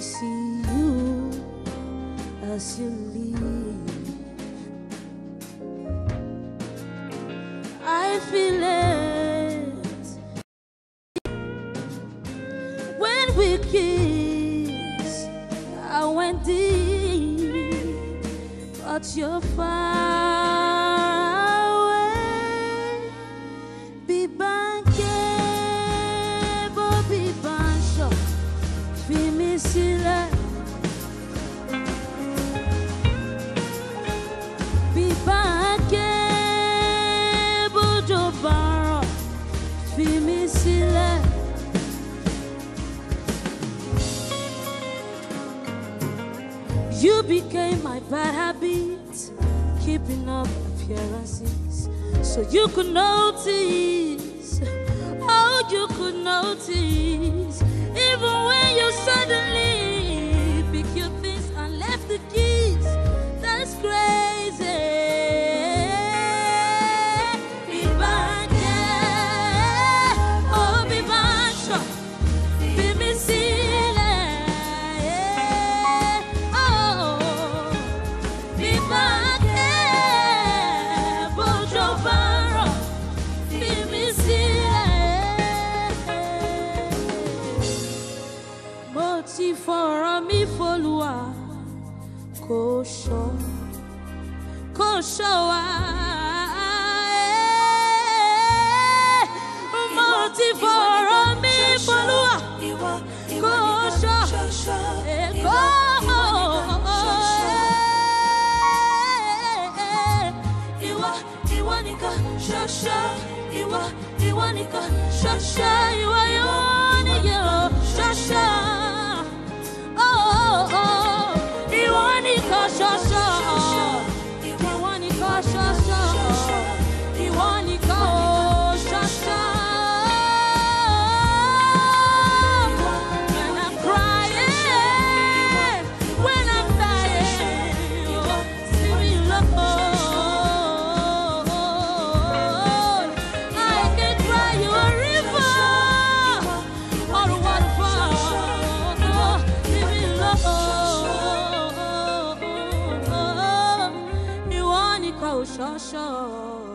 see you as you leave. I feel it when we kiss. I went deep, but you're far You became my bad habit, keeping up appearances, so you could notice. Oh, you could notice, fọ̀rọ̀ mi f'Olúwa, kò ṣọ́, kò ṣọ́ wa. Eh, mo ti fọ̀rọ̀ mi f'Olúwa, kò ṣọ́, kò ìwọ ìwọ nìkan ṣoṣo ìwọ ìwọ nìkan ṣoṣo ìwọ ìwọ nìkan ṣoṣo ká ò ṣọ́ṣọ́.